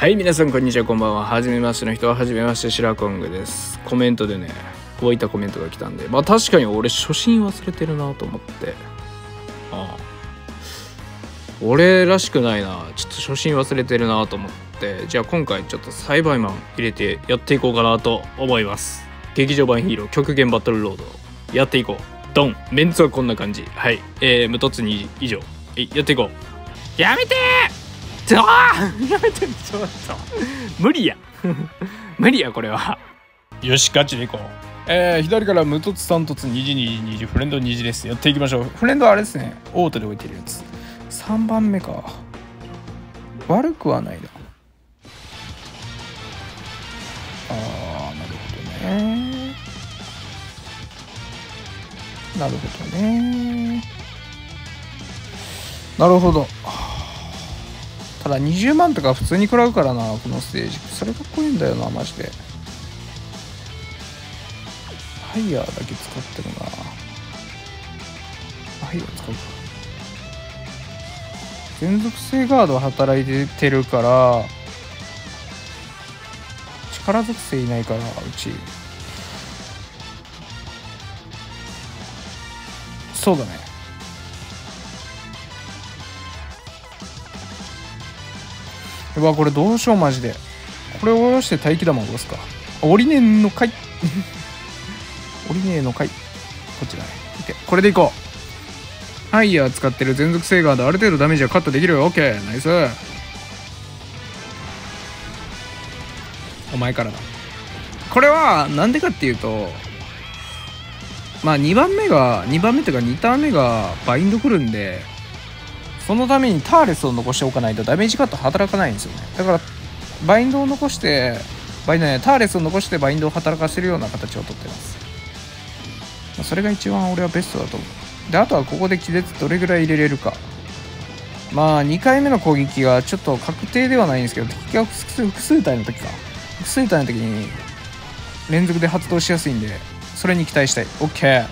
はい皆さんこんにちはこんばんは。はじめましての人ははじめましてシラコングです。コメントでねこういったコメントが来たんで。まあ確かに俺初心忘れてるなと思って。ああ。俺らしくないな。ちょっと初心忘れてるなと思って。じゃあ今回ちょっと栽培マン入れてやっていこうかなと思います。劇場版ヒーロー極限バトルロード。やっていこう。ドン。メンツはこんな感じ。はい。えー、無突に以上。はいやっていこう。やめてーちょーやめてちょっと。無理や。無理やこれは。よしガチでいこう。えー、左から無突三突二次二次二次フレンド二次です。やっていきましょう。フレンドはあれですね。オートで置いてるやつ。3番目か。悪くはないな。あーなるほどね。なるほどね。なるほどただ20万とか普通に食らうからなこのステージ。それが怖いいんだよなマジで。ハイヤーだけ使ってるな。ハイヤー使うか。全属性ガード働いてるから力属性いないからうち。そうだね。うわこれどうしようマジで。これを下ろして待機玉を下ろすか。降りねんのかい降りねえのかいこちだね。OK これでいこう。ハイヤー使ってる全属性ガードある程度ダメージはカットできるよ。OK ナイス。お前からだ。これはなんでかっていうとまあ2番目が2番目というか2ターン目がバインドくるんでそのためにターレスを残しておかないとダメージカット働かないんですよね。だからバインドを残してバインドねターレスを残してバインドを働かせるような形をとってます。それが一番俺はベストだと思う。であとはここで気絶どれぐらい入れれるか。まあ2回目の攻撃がちょっと確定ではないんですけど敵が複数複数体の時か。複数体の時に連続で発動しやすいんでそれに期待したい。OK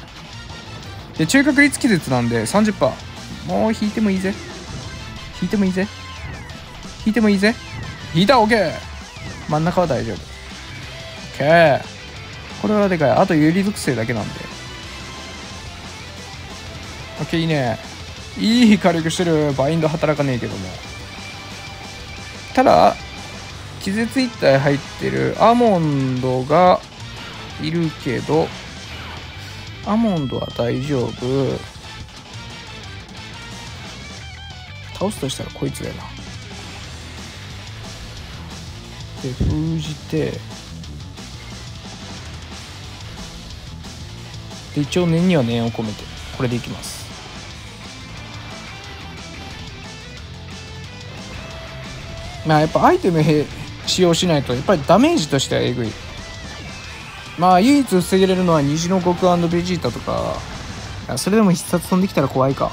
で中確率気絶なんで30%もう引いてもいいぜ引いてもいいぜ引いてもいいぜ引いた OK 真ん中は大丈夫。OK これはでかい。あと有利属性だけなんで。OK いいね。いい火力してる。バインド働かねえけども。ただ気絶1体入ってる。アーモンドがいるけどアーモンドは大丈夫。倒すとしたらこいつだよな。で封じてで一応念には念を込めてこれでいきます。まあやっぱアイテム使用しないとやっぱりダメージとしてはえぐい。まあ唯一防げれるのは虹の極ベジータとか。それでも必殺飛んできたら怖いか。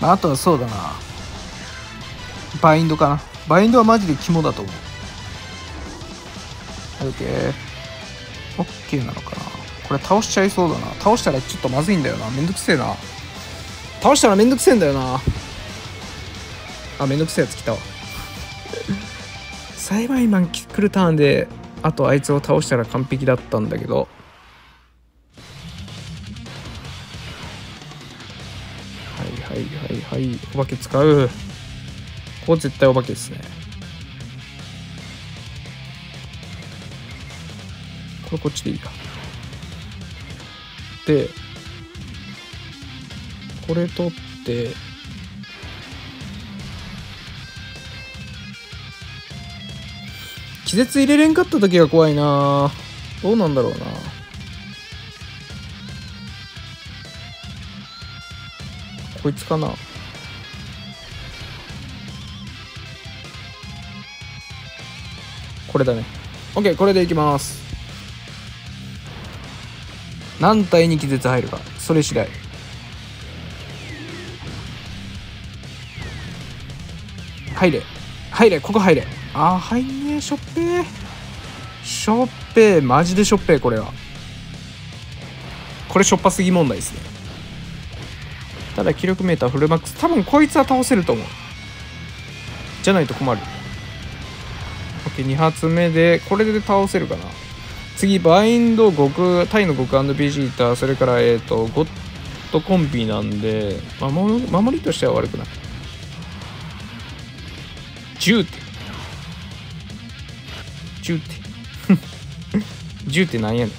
あ、とはそうだな。バインドかな。バインドはマジで肝だと思う。OK OK なのかな。これ倒しちゃいそうだな。倒したらちょっとまずいんだよな。めんどくせえな。倒したらめんどくせえんだよな。あめんどくせえやつ来たわ。栽培マン来るターンであとあいつを倒したら完璧だったんだけど。はいはいはい。お化け使う。ここ絶対お化けですね。これこっちでいいか。でこれ取って気絶入れれんかった時が怖いな。どうなんだろうな。こいつかな。これだね。OK これでいきます。何体に気絶入るか。それ次第。入れ。入れここ入れ。あー入んねえ。しょっぺー。しょっぺー。マジでしょっぺーこれは。これしょっぱすぎ問題ですね。ただ気力メーターフルマックス多分こいつは倒せると思う。じゃないと困る。で2発目でこれで倒せるかな。次バインド極タイの極ビジーターそれからえっ、とゴッドコンビなんで守守りとしては悪くない。10って10って10ってなんやねん。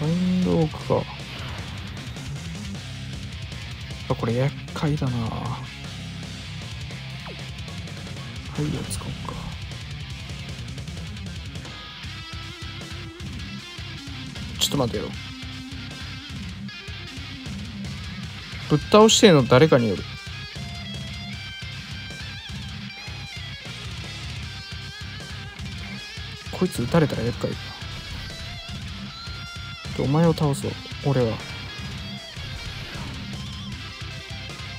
バインド奥か。あこれ厄介だな。はいや使おうか。ちょっと待てよ。ぶっ倒してんの誰かによる。こいつ撃たれたら厄介だお前を倒そう。俺は。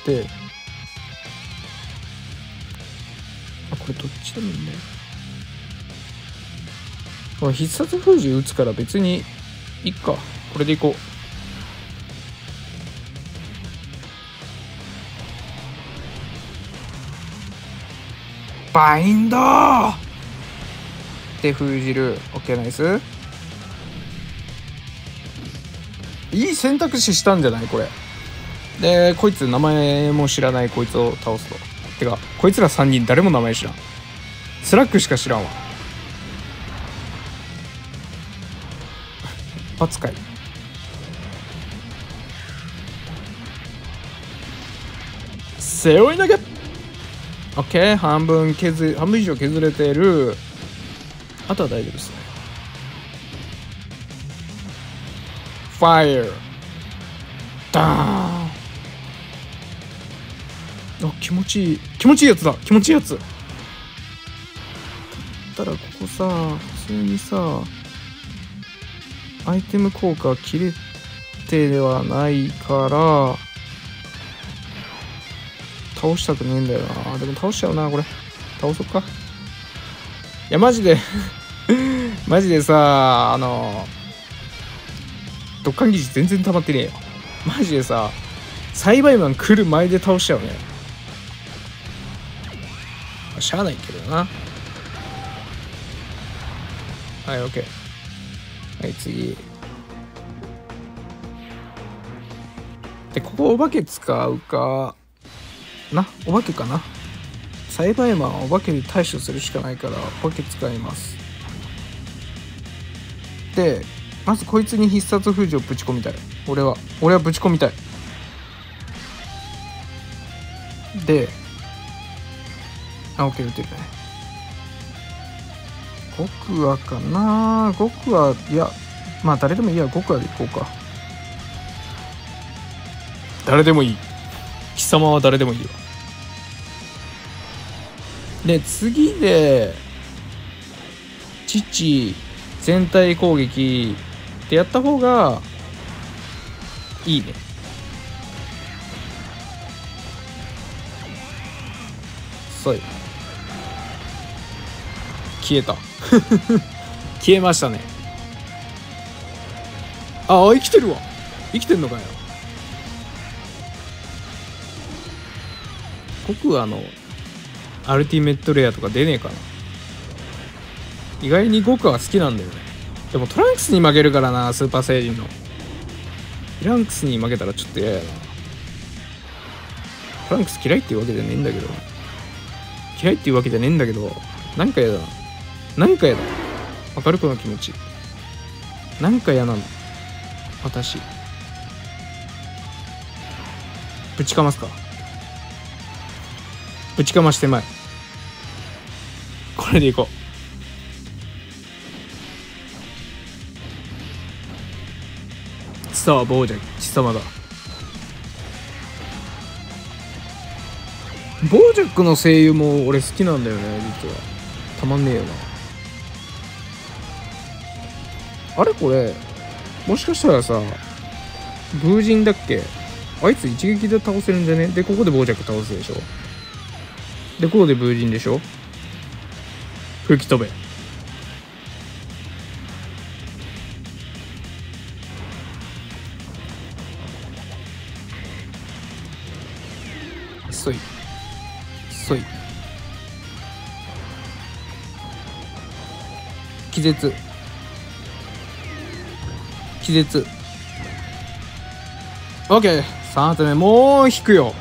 であこれどっちでもいいんだよ必殺封じ打つから別にいっか。これでいこう。バインドで封じる。OK ナイス。いい選択肢したんじゃない？これ。でこいつ名前も知らないこいつを倒すと。てかこいつら3人誰も名前知らん。スラックしか知らんわ。一発かい。背負い投げ。OK 半分削半分以上削れてる。あとは大丈夫ですね。ファイアダーン気持ちいい気持ちいいやつだ気持ちいいやつ。たらここさ普通にさアイテム効果切れてではないから倒したくねえんだよな。でも倒しちゃうなこれ。倒そっか。いやマジで マジでさあのドッカン技術全然溜まってねえよ。マジでさ栽培マン来る前で倒しちゃうね。しゃあないけどな。はい OK はい次。でここお化け使うかな？お化けかな？栽培マンはお化けに対処するしかないからお化け使います。でまずこいつに必殺封じをぶち込みたい。俺は俺はぶち込みたい。であ OK 打てるね極はかな？極はいやまあ誰でもいい。や極はでいこうか。誰でもいい。貴様は誰でもいいわ。で次で父全体攻撃ってやった方がいいね。そうよ。消えた。消えましたね。ああ生きてるわ。生きてんのかよ。僕あのアルティメットレアとか出ねえかな。意外にゴクは好きなんだよね。でもトランクスに負けるからなスーパー星人の。トランクスに負けたらちょっと嫌やな。トランクス嫌いっていうわけじゃねえんだけど。嫌いっていうわけじゃねえんだけどなんか嫌だな。なんか嫌だ。わかるこの気持ち。なんか嫌なの。私。ぶちかますか。ぶちかましてまい。これでいこう。さあ坊じゃ貴様だ。ボージャックの声優も俺好きなんだよね実は。たまんねえよな。あれこれもしかしたらさブージンだっけ？あいつ一撃で倒せるんじゃね？でここでボージャック倒すでしょ？でここでブージンでしょ？吹き飛べ。そい。そい。気絶。気絶。OK3 発目もう引くよ。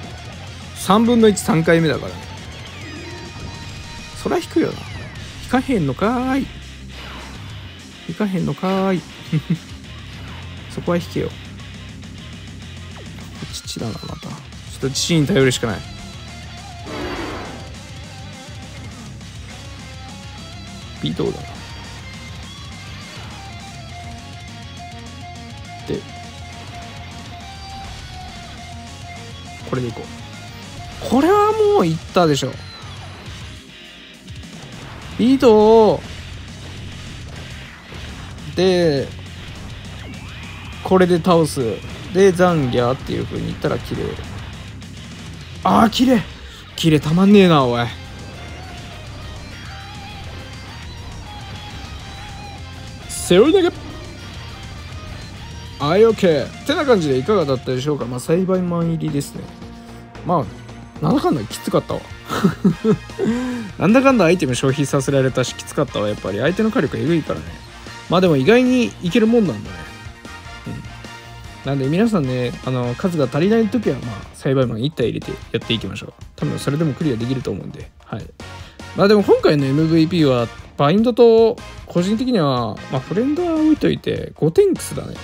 3分の13回目だから。そりゃ引くよな。引かへんのかい。引かへんのかーい。そこは引けよ。こっちだなまた。ちょっと父に頼るしかない。ビートだな。これでいこう。これはもういったでしょ。ビートでこれで倒す。でザンギャっていう風に言ったら綺麗ああ綺麗綺麗たまんねえなおい。背負い投げ。はいオッケーてな感じでいかがだったでしょうか？まあ栽培マン入りですね。まあなんだかんだきつかったわ。なんだかんだアイテム消費させられたしきつかったわ。やっぱり相手の火力えぐいからね。まあでも意外にいけるもんなんだね。うん。なんで皆さんねあの数が足りない時はまあ栽培マン1体入れてやっていきましょう。多分それでもクリアできると思うんで。はい。まあでも今回の MVP はバインドと個人的には、まあ、フレンドは置いといて5テンクスだね。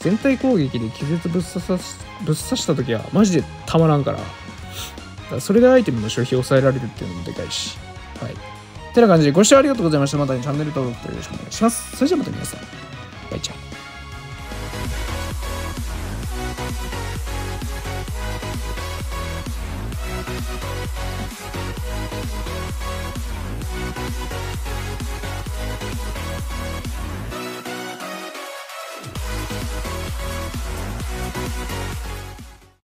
全体攻撃で気絶ぶっ刺さしぶっ刺した時はマジでたまらんから。からそれでアイテムの消費を抑えられるっていうのもでかいし。はい。てな感じでご視聴ありがとうございました。また、チャンネル登録よろしくお願いします。それじゃあまた皆さん。バイチャー。